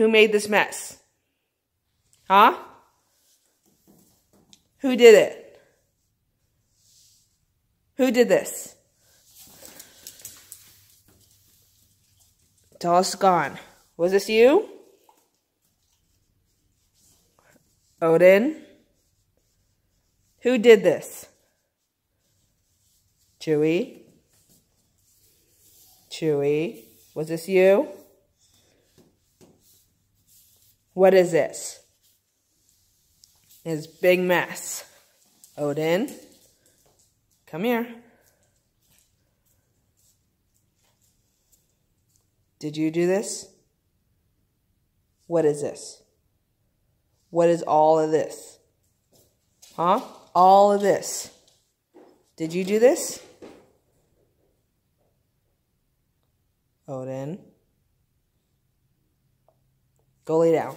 Who made this mess? Huh? Who did it? Who did this? It's all gone. Was this you? Odin? Who did this? Chewy? Chewy? Was this you? What is this? It's big mess. Odin? Come here. Did you do this? What is this? What is all of this? Huh? All of this. Did you do this? Odin. Go lay down.